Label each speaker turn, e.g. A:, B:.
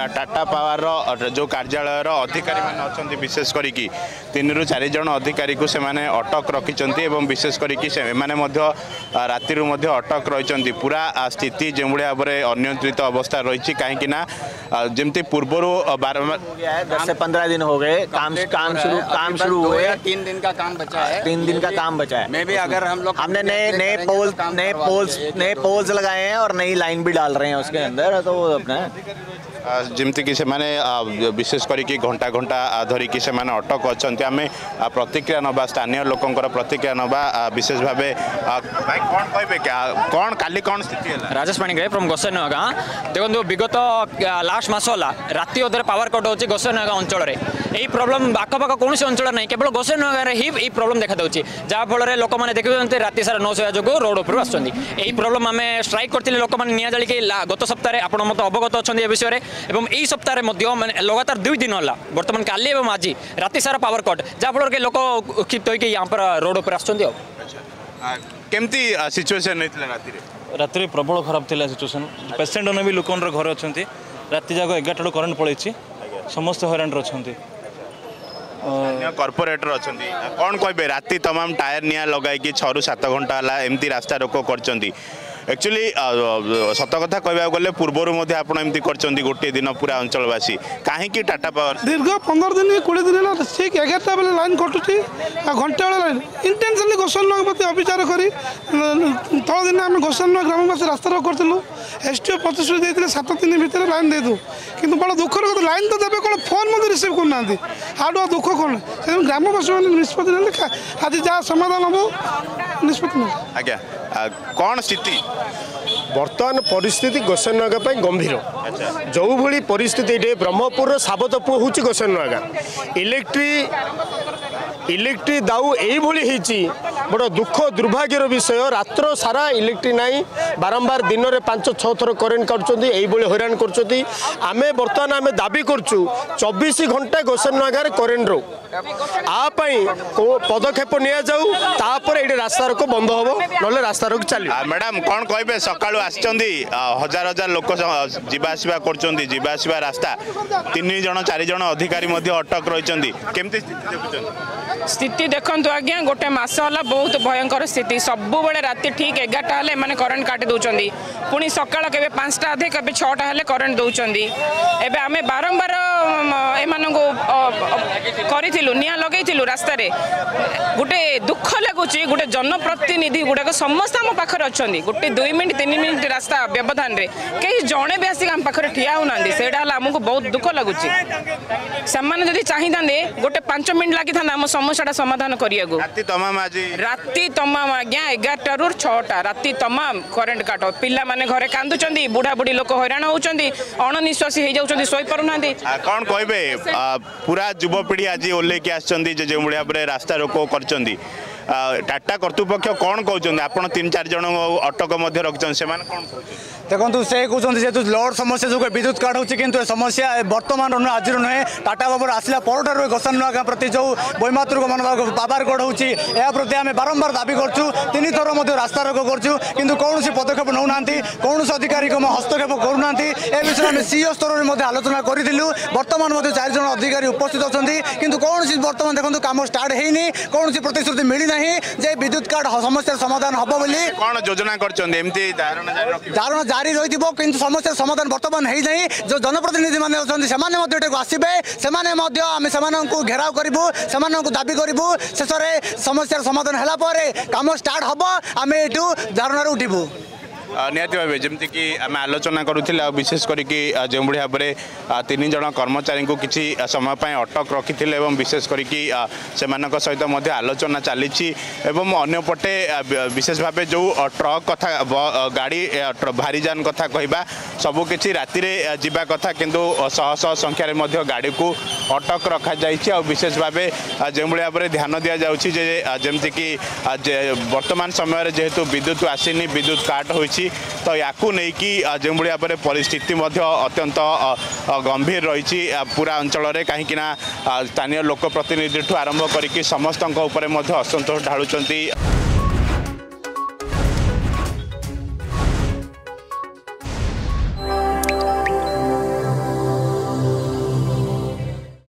A: Tata power जो कार्यालय अधिकारी मान अच्छा विशेष करनि रु चारज अधिकारी को सेने अटक रखिंट विशेष करातिर अटक रही पूरा स्थित जो भाव में अनियंत्रित अवस्था रही कहीं
B: जमी पूर्व बार दस से पंद्रह दिन हो गए काम काम शुरू काम शुरू हो
C: तीन दिन का काम बचा है
B: तीन दिन का काम बचा है
C: मैं भी अगर हम लोग
B: हमने नए नए पोल तो नए पोल्स नए पोल्स लगाए हैं और नई लाइन भी डाल रहे हैं उसके अंदर तो अपने
A: ଯେମିତିକି ସେମାନେ ବିଶେଷ କରିକି ଘଣ୍ଟା ଘଣ୍ଟା ଧରିକି ସେମାନେ ଅଟକ ଅଛନ୍ତି ଆମେ ପ୍ରତିକ୍ରିୟା ନେବା ସ୍ଥାନୀୟ ଲୋକଙ୍କର ପ୍ରତିକ୍ରିୟା ନେବା ବିଶେଷ ଭାବେ ଭାଇ କ'ଣ କହିବେ କ'ଣ କାଲି କ'ଣ ସ୍ଥିତି ହେଲା
D: ରାଜେଶ ପାଣିଗ୍ରାହୀ ଫ୍ରମ୍ ଗୋସେନୁଆ ଗାଁ ଦେଖନ୍ତୁ ବିଗତ ଲାଷ୍ଟ ମାସ ହେଲା ରାତି ଅଧରେ ପାୱାର କଟ୍ ହେଉଛି ଗୋସେନୁଆ ଗାଁ ଅଞ୍ଚଳରେ ଏହି ପ୍ରୋବ୍ଲେମ୍ ଆଖପାଖ କୌଣସି ଅଞ୍ଚଳ ନାହିଁ କେବଳ ଗୋସେନୁଆ ଗାଁରେ ହିଁ ଏହି ପ୍ରୋବ୍ଲେମ୍ ଦେଖାଦେଉଛି ଯାହାଫଳରେ ଲୋକମାନେ ଦେଖୁଛନ୍ତି ରାତି ସାରା ନଅ ଶହ ଯୋଗୁଁ ରୋଡ଼ ଉପରୁ ଆସୁଛନ୍ତି ଏହି ପ୍ରୋବ୍ଲେମ୍ ଆମେ ଷ୍ଟ୍ରାଇକ୍ କରିଥିଲେ ଲୋକମାନେ ନିଆଁ ଜାଳିକି ଗତ ସପ୍ତାହରେ ଆପଣ ମୋତେ ଅବଗତ ଅଛନ୍ତି ଏ ବିଷୟରେ এবং এই সপ্তাহে মধ্য মানে লগাতার দুই দিন হল বর্তমান কালি এবং আজি রাতে সারা পাওয়ার কট যাফলকে লোক ক্ষিপ্ত হয়ে আমার রোড উপরে
A: আসছেন আচ্ছা। কেমতি সিচুয়েসন হয়েছিল
E: রাতে রাতে প্রবল খারাপ লা সিচুয়েসন পেসেন্ট মানে লোক ঘরে অনেক রাতে যাক এগারোটা কেন্ট পড়েছি সমস্ত ହଇରାଣରେ
A: অনেক কর্পোরেটর অনেক କ'ଣ କହିବେ ରାତି ତମାମ ଟାୟାର ନିଆଁ ଲଗାଇକି ଛଅରୁ ସାତ ଘଣ୍ଟା ହେଲା ଏମିତି ରାସ୍ତା ରୋକ କରିଛନ୍ତି একচুয়ালি uh, uh, সত কথা কহবাক গেলে পূর্বর মধ্যে আপনার এমনি করছেন গোটি দিন পুরা অঞ্চলবাসী
F: কাহিকি টাটা পাওয়ার দীর্ঘ পনেরো দিন কোড়ি দিন হল ঠিক এগারোটা বেলে লাইন কটুছি আর ঘণ্টা বেলা লাইন ইন্টেনশনলি গোসান্ন প্রতি অবিচার করে দিন আমি গোসান্ন গ্রামবাসী রাস্তা রাস্তারোক করলু এসটিও প্রতিশ্রুতি দিয়ে সাত দিন ভিতরে লাইন দিয়ে কিন্তু বড় দুঃখের কথা লাইন তো দেবে কোনো ফোন মধ্যে রিসিভ করু না আউ দুঃখ কোণ সেই গ্রামবাসী মানে নিষ্পতি নেই আজ যা সমাধান হব নিষ্পতি
A: নেব আজ্ঞা କ'ଣ ସ୍ଥିତି
G: ବର୍ତ୍ତମାନ ପରିସ୍ଥିତି ଗୋସାଇନଗା ପାଇଁ ଗମ୍ଭୀର ଯେଉଁଭଳି ପରିସ୍ଥିତି ଏଇଠି ବ୍ରହ୍ମପୁରର ସାବତପୁଅ ହେଉଛି ଗୋସାଇନଗା ଇଲେକ୍ଟ୍ରି ଇଲେକ୍ଟ୍ରି ଦାଉ ଏଇଭଳି ହେଇଛି বড় দুঃখ দুর্ভাগ্যের বিষয় রাত্র সারা ইলেকট্রি নাই বারম্বার দিনের পাঁচ ছ থর করেন্ট কাটুচ্ছেন এইভাবে হইরাণ করছেন আমি বর্তমানে আমি দাবি করছু চব্বিশ ঘণ্টা গোসানাগার করেন্ট রো আপাই পদক্ষেপ নিয়ে যাও তাপরে এটি রাস্তারোক
A: বন্ধ হব নহলে রাস্তারোক চাল ম্যাডাম কম কে সকাল আসছেন হাজার হাজার লোক যা আসা করছেন যা আসা রাস্তা তিন জন চারি জন অধিকারী অটক রয়েছেন কেমতি স্থিতি
H: দেখুন আজ্ঞা গোটে মাস হল বহু ବହୁତ ଭୟଙ୍କର ସ୍ଥିତି ସବୁବେଳେ ରାତି ଠିକ୍ ଏଗାରଟା ହେଲେ ଏମାନେ କରେଣ୍ଟ କାଟି ଦେଉଛନ୍ତି ପୁଣି ସକାଳ କେବେ ପାଞ୍ଚଟା ଅଧେ କେବେ ଛଅଟା ହେଲେ କରେଣ୍ଟ ଦେଉଛନ୍ତି ଏବେ ଆମେ ବାରମ୍ବାର ଏମାନଙ୍କୁ କରିଥିଲୁ ନିଆଁ ଲଗେଇଥିଲୁ ରାସ୍ତାରେ ଗୋଟେ ଦୁଃଖ ଲାଗୁଛି ଗୋଟେ ଜନପ୍ରତିନିଧି ଗୁଡ଼ାକ ସମସ୍ତେ ଆମ ପାଖରେ ଅଛନ୍ତି ଗୋଟେ ଦୁଇ ମିନିଟ୍ ତିନି ମିନିଟ୍ ରାସ୍ତା ବ୍ୟବଧାନରେ କେହି ଜଣେ ବି ଆସିକି ଆମ ପାଖରେ ଠିଆ ହେଉନାହାନ୍ତି ସେଇଟା ହେଲା ଆମକୁ ବହୁତ ଦୁଃଖ ଲାଗୁଛି ସେମାନେ ଯଦି ଚାହିଁଥାନ୍ତେ ଗୋଟେ ପାଞ୍ଚ ମିନିଟ୍ ଲାଗିଥାନ୍ତା ଆମ ସମସ୍ୟାଟା ସମାଧାନ କରିବାକୁ
A: ରାତି ତମାମ
H: ଆଜ୍ଞା ଏଗାରଟାରୁ ଛଅଟା ରାତି ତମାମ କରେଣ୍ଟ କାଟ ପିଲାମାନେ ଘରେ କାନ୍ଦୁଛନ୍ତି ବୁଢ଼ାବୁଢ଼ୀ ଲୋକ ହଇରାଣ ହେଉଛନ୍ତି ଅଣନିଶ୍ୱାସୀ ହେଇଯାଉଛନ୍ତି ଶୋଇପାରୁନାହାନ୍ତି
A: କ'ଣ କହିବେ ପୁରା ଯୁବପିଢ଼ି ଆଜି ଓହ୍ଲେଇକି ଆସିଛନ୍ତି ଯେ ଯେଉଁଭଳି ଭାବରେ ରାସ୍ତାରୋକ କରିଛନ୍ତି টাটা কর্তৃপক্ষ কোণ কৌন আপনার তিন চার জন অটক মধ্যে রাখছেন
I: সে দেখুন সে কুমার যেহেতু লোড সমস্যা যোগ বিদ্যুৎ কাট হচ্ছে কিন্তু এ সমস্যা বর্তমান আজির নুহে টাটা বাবুর আসলা পরঠার গোসানুয়া গাঁ প্রতি যে বৈমাতৃক মনোভাব বাবার গড় হচ্ছে এ প্রতি আমি বারম্বার দাবি করছু তিন থর মধ্যে রাস্তারোক করছু কিন্তু কৌশি পদক্ষেপ নেউ না কৌশি অধিকারী হস্তক্ষেপ করু না এ বিষয়ে আমি সিও স্তরের মধ্যে আলোচনা করেছিলু বর্তমান মধ্যে চারিজন অধিকারী উপস্থিত অনেক কিন্তু কৌশি বর্তমান দেখুন কাম স্টার্ট হয়নি কৌশি প্রতিশ্রুতি মিলি ନାହିଁ ଯେ ବିଦ୍ୟୁତ କାଟ ସମସ୍ୟାର ସମାଧାନ ହେବ ବୋଲି
A: କ'ଣ ଯୋଜନା କରିଛନ୍ତି ଏମିତି ଧାରଣା ଜାରି
I: ରହିଥିବ କିନ୍ତୁ ସମସ୍ୟାର ସମାଧାନ ବର୍ତ୍ତମାନ ହୋଇନାହିଁ ଯେଉଁ ଜନପ୍ରତିନିଧିମାନେ ଅଛନ୍ତି ସେମାନେ ମଧ୍ୟ ଏଠାକୁ ଆସିବେ ସେମାନେ ମଧ୍ୟ ଆମେ ସେମାନଙ୍କୁ ଘେରାଉ କରିବୁ ସେମାନଙ୍କୁ ଦାବି କରିବୁ ଶେଷରେ ସମସ୍ୟାର ସମାଧାନ ହେଲା ପରେ କାମ ଷ୍ଟାର୍ଟ ହେବ ଆମେ ଏଠୁ ଧାରଣାରୁ ଉଠିବୁ
A: ନିହାତି ଭାବେ ଯେମିତିକି ଆମେ ଆଲୋଚନା କରୁଥିଲେ ଆଉ ବିଶେଷ କରିକି ଯେଉଁଭଳି ଭାବରେ ତିନି ଜଣ କର୍ମଚାରୀଙ୍କୁ କିଛି ସମୟ ପାଇଁ ଅଟକ ରଖିଥିଲେ ଏବଂ ବିଶେଷ କରିକି ସେମାନଙ୍କ ସହିତ ମଧ୍ୟ ଆଲୋଚନା ଚାଲିଛି ଏବଂ ଅନ୍ୟପଟେ ବିଶେଷ ଭାବେ ଯେଉଁ ଟ୍ରକ୍ କଥା ଗାଡ଼ି ଭାରିଯାନ କଥା କହିବା ସବୁକିଛି ରାତିରେ ଯିବା କଥା କିନ୍ତୁ ଶହ ଶହ ସଂଖ୍ୟାରେ ମଧ୍ୟ ଗାଡ଼ିକୁ ଅଟକ ରଖାଯାଇଛି ଆଉ ବିଶେଷ ଭାବେ ଯେଉଁଭଳି ଭାବରେ ଧ୍ୟାନ ଦିଆଯାଉଛି ଯେ ଯେମିତିକି ବର୍ତ୍ତମାନ ସମୟରେ ଯେହେତୁ ବିଦ୍ୟୁତ ଆସିନି ବିଦ୍ୟୁତ କାଟ ହୋଇଛି ରହିଛି ତ ୟାକୁ ନେଇକି ଯେଉଁଭଳି ଭାବରେ ପରିସ୍ଥିତି ମଧ୍ୟ ଅତ୍ୟନ୍ତ ଗମ୍ଭୀର ରହିଛି ପୁରା ଅଞ୍ଚଳରେ କାହିଁକିନା ସ୍ଥାନୀୟ ଲୋକ ପ୍ରତିନିଧିଠୁ ଆରମ୍ଭ କରିକି ସମସ୍ତଙ୍କ ଉପରେ ମଧ୍ୟ ଅସନ୍ତୋଷ ଢାଳୁଛନ୍ତି